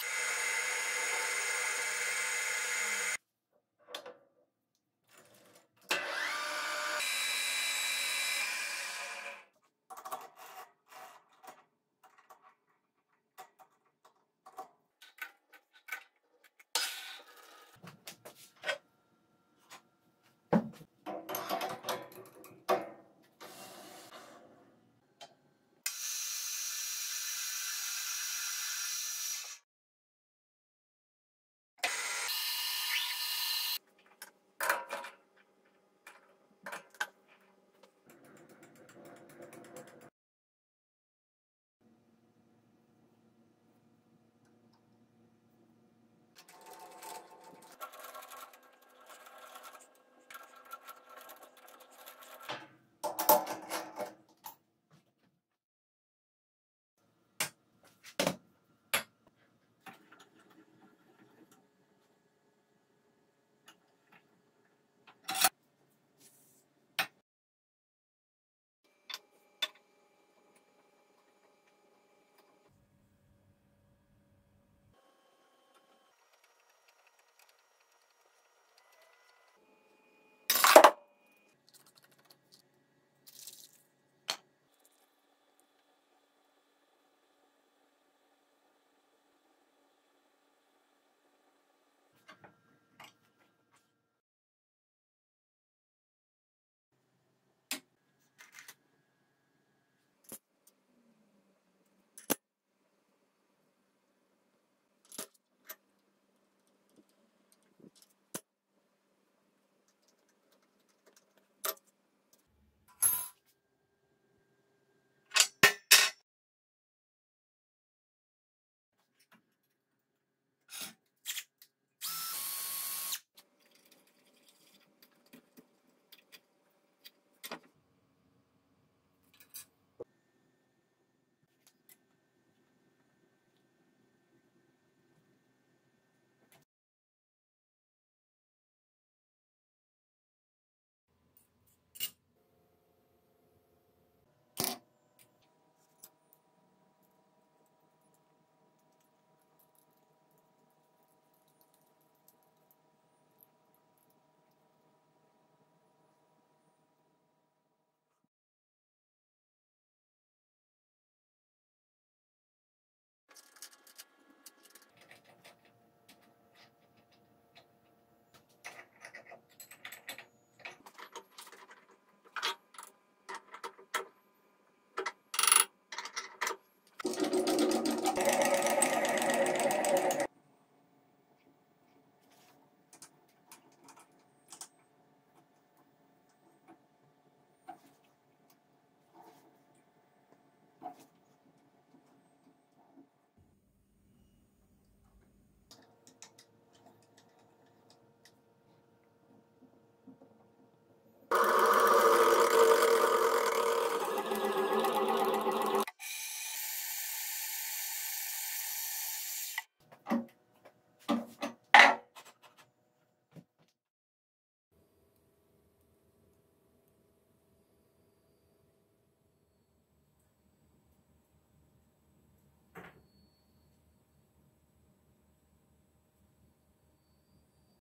you